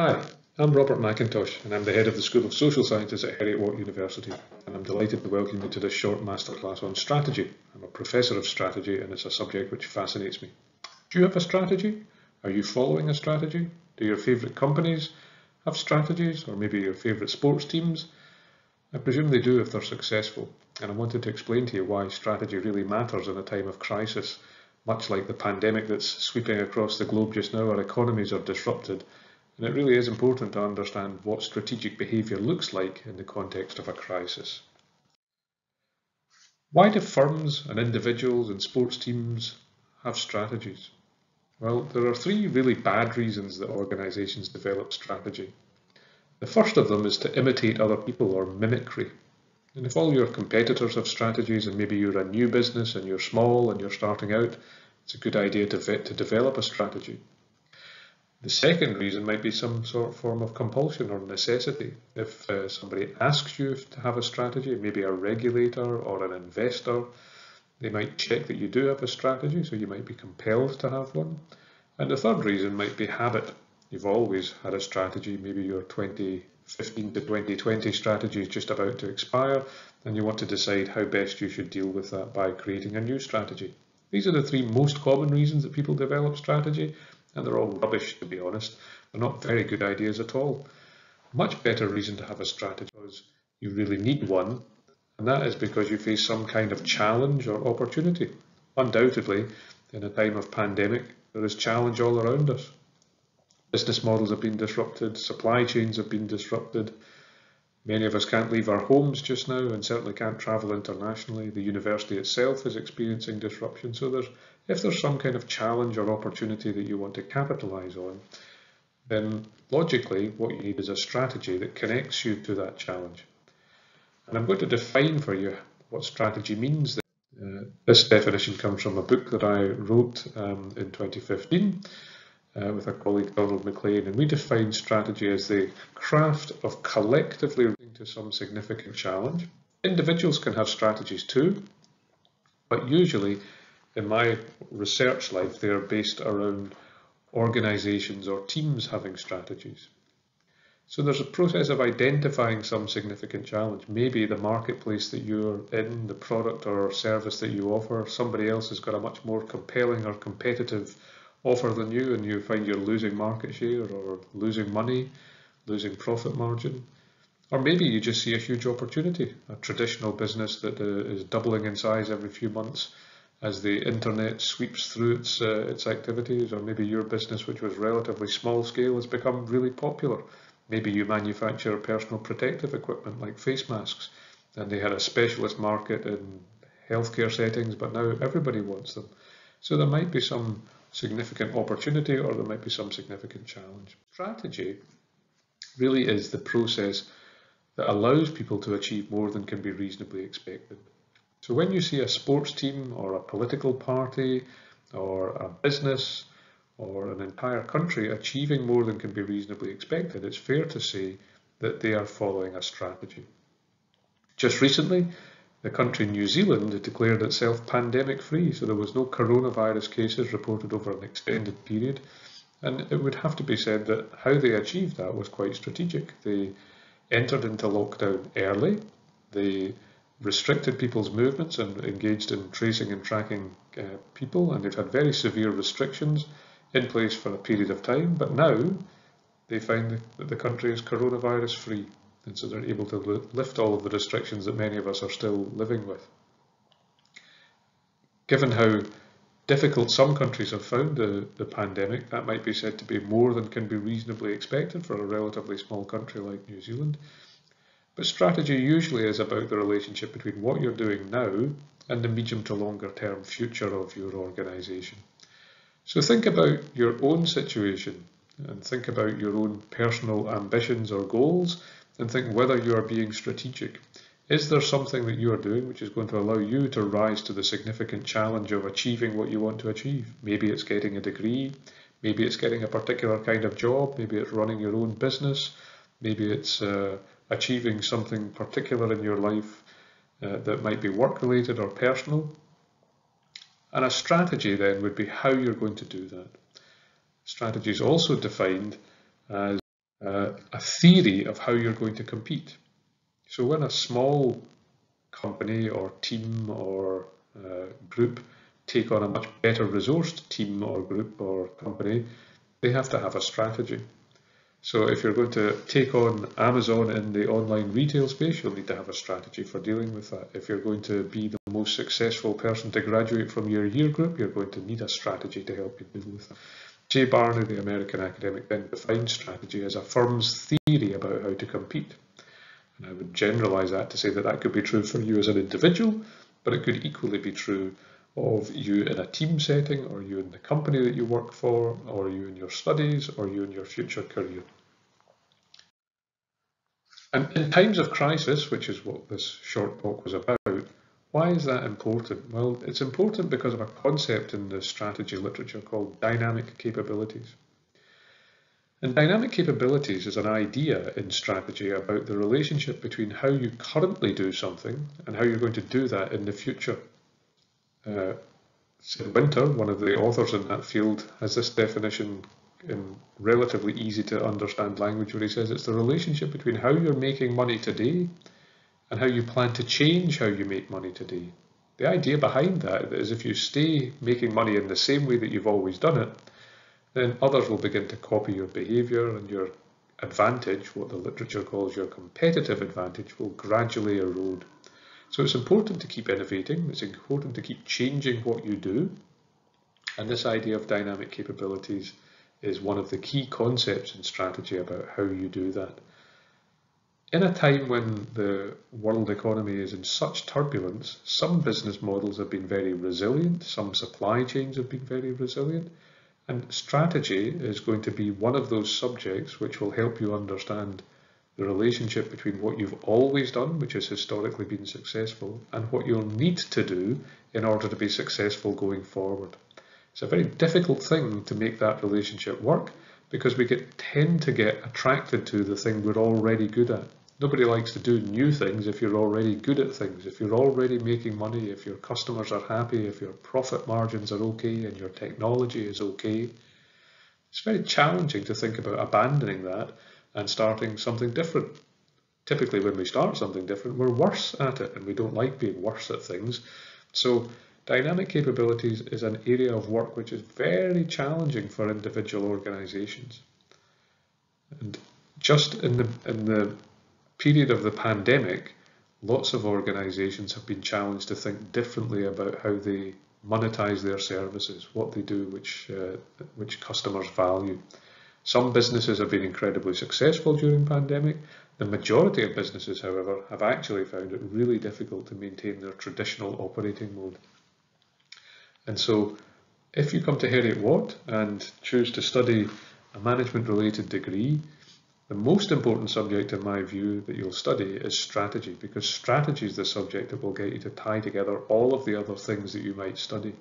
Hi, I'm Robert MacIntosh and I'm the head of the School of Social Sciences at Heriot-Watt University and I'm delighted to welcome you to this short masterclass on strategy. I'm a professor of strategy and it's a subject which fascinates me. Do you have a strategy? Are you following a strategy? Do your favourite companies have strategies or maybe your favourite sports teams? I presume they do if they're successful and I wanted to explain to you why strategy really matters in a time of crisis. Much like the pandemic that's sweeping across the globe just now, our economies are disrupted and it really is important to understand what strategic behaviour looks like in the context of a crisis. Why do firms and individuals and sports teams have strategies? Well, there are three really bad reasons that organisations develop strategy. The first of them is to imitate other people or mimicry. And if all your competitors have strategies and maybe you're a new business and you're small and you're starting out, it's a good idea to, to develop a strategy. The second reason might be some sort of form of compulsion or necessity. If uh, somebody asks you to have a strategy, maybe a regulator or an investor, they might check that you do have a strategy, so you might be compelled to have one. And the third reason might be habit. You've always had a strategy, maybe your 2015 to 2020 strategy is just about to expire, and you want to decide how best you should deal with that by creating a new strategy. These are the three most common reasons that people develop strategy, and they're all rubbish to be honest. They're not very good ideas at all. Much better reason to have a strategy because you really need one, and that is because you face some kind of challenge or opportunity. Undoubtedly, in a time of pandemic, there is challenge all around us. Business models have been disrupted, supply chains have been disrupted, Many of us can't leave our homes just now and certainly can't travel internationally. The university itself is experiencing disruption. So there's, if there's some kind of challenge or opportunity that you want to capitalise on, then logically what you need is a strategy that connects you to that challenge. And I'm going to define for you what strategy means. Uh, this definition comes from a book that I wrote um, in 2015 uh, with our colleague Donald MacLean, and we define strategy as the craft of collectively reacting to some significant challenge. Individuals can have strategies too, but usually in my research life they are based around organisations or teams having strategies. So there's a process of identifying some significant challenge. Maybe the marketplace that you're in, the product or service that you offer, somebody else has got a much more compelling or competitive offer than you and you find you're losing market share or losing money, losing profit margin. Or maybe you just see a huge opportunity, a traditional business that uh, is doubling in size every few months as the internet sweeps through its, uh, its activities, or maybe your business, which was relatively small scale, has become really popular. Maybe you manufacture personal protective equipment like face masks, and they had a specialist market in healthcare settings, but now everybody wants them. So there might be some significant opportunity or there might be some significant challenge. Strategy really is the process that allows people to achieve more than can be reasonably expected. So when you see a sports team or a political party or a business or an entire country achieving more than can be reasonably expected, it's fair to say that they are following a strategy. Just recently, the country New Zealand declared itself pandemic free, so there was no coronavirus cases reported over an extended period. And it would have to be said that how they achieved that was quite strategic. They entered into lockdown early, they restricted people's movements and engaged in tracing and tracking uh, people, and they've had very severe restrictions in place for a period of time. But now they find that the country is coronavirus free and so they're able to lift all of the restrictions that many of us are still living with. Given how difficult some countries have found the, the pandemic, that might be said to be more than can be reasonably expected for a relatively small country like New Zealand. But strategy usually is about the relationship between what you're doing now and the medium to longer term future of your organisation. So think about your own situation and think about your own personal ambitions or goals and think whether you are being strategic. Is there something that you are doing which is going to allow you to rise to the significant challenge of achieving what you want to achieve? Maybe it's getting a degree, maybe it's getting a particular kind of job, maybe it's running your own business, maybe it's uh, achieving something particular in your life uh, that might be work related or personal. And a strategy then would be how you're going to do that. Strategy is also defined as uh, a theory of how you're going to compete. So when a small company or team or uh, group take on a much better resourced team or group or company, they have to have a strategy. So if you're going to take on Amazon in the online retail space, you'll need to have a strategy for dealing with that. If you're going to be the most successful person to graduate from your year group, you're going to need a strategy to help you deal with that. Jay Barney, the American academic, then defined strategy as a firm's theory about how to compete. And I would generalize that to say that that could be true for you as an individual, but it could equally be true of you in a team setting, or you in the company that you work for, or you in your studies, or you in your future career. And in times of crisis, which is what this short talk was about, why is that important? Well, it's important because of a concept in the strategy literature called dynamic capabilities. And dynamic capabilities is an idea in strategy about the relationship between how you currently do something and how you're going to do that in the future. Uh, Sid Winter, one of the authors in that field, has this definition in relatively easy to understand language where he says it's the relationship between how you're making money today and how you plan to change how you make money today. The idea behind that is if you stay making money in the same way that you've always done it, then others will begin to copy your behavior and your advantage, what the literature calls your competitive advantage, will gradually erode. So it's important to keep innovating, it's important to keep changing what you do. And this idea of dynamic capabilities is one of the key concepts in strategy about how you do that. In a time when the world economy is in such turbulence, some business models have been very resilient, some supply chains have been very resilient, and strategy is going to be one of those subjects which will help you understand the relationship between what you've always done, which has historically been successful, and what you'll need to do in order to be successful going forward. It's a very difficult thing to make that relationship work because we get, tend to get attracted to the thing we're already good at. Nobody likes to do new things if you're already good at things, if you're already making money, if your customers are happy, if your profit margins are okay and your technology is okay. It's very challenging to think about abandoning that and starting something different. Typically, when we start something different, we're worse at it and we don't like being worse at things. So, dynamic capabilities is an area of work which is very challenging for individual organizations. And just in the, in the period of the pandemic, lots of organizations have been challenged to think differently about how they monetize their services, what they do, which, uh, which customers value. Some businesses have been incredibly successful during pandemic. The majority of businesses, however, have actually found it really difficult to maintain their traditional operating mode. And so if you come to Heriot-Watt and choose to study a management related degree, the most important subject in my view that you'll study is strategy because strategy is the subject that will get you to tie together all of the other things that you might study.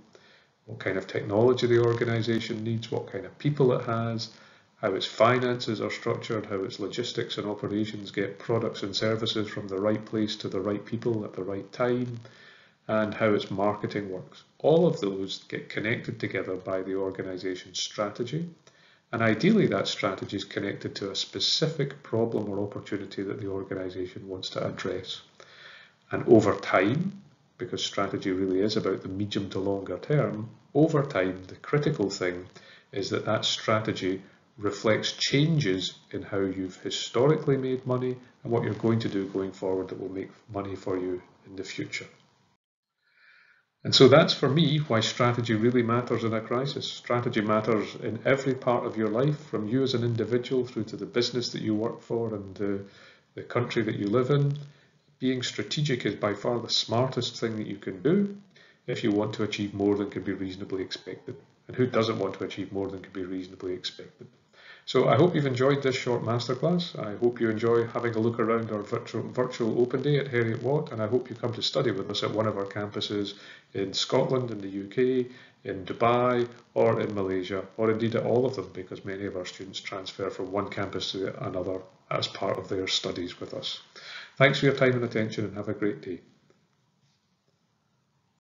What kind of technology the organisation needs, what kind of people it has, how its finances are structured, how its logistics and operations get products and services from the right place to the right people at the right time, and how its marketing works. All of those get connected together by the organization's strategy, and ideally that strategy is connected to a specific problem or opportunity that the organization wants to address. And over time, because strategy really is about the medium to longer term, over time the critical thing is that that strategy reflects changes in how you've historically made money and what you're going to do going forward that will make money for you in the future. And so that's for me why strategy really matters in a crisis. Strategy matters in every part of your life, from you as an individual through to the business that you work for and the, the country that you live in. Being strategic is by far the smartest thing that you can do if you want to achieve more than can be reasonably expected. And who doesn't want to achieve more than can be reasonably expected? So I hope you've enjoyed this short masterclass. I hope you enjoy having a look around our virtual, virtual open day at Heriot-Watt and I hope you come to study with us at one of our campuses in Scotland, in the UK, in Dubai or in Malaysia or indeed at all of them because many of our students transfer from one campus to another as part of their studies with us. Thanks for your time and attention and have a great day.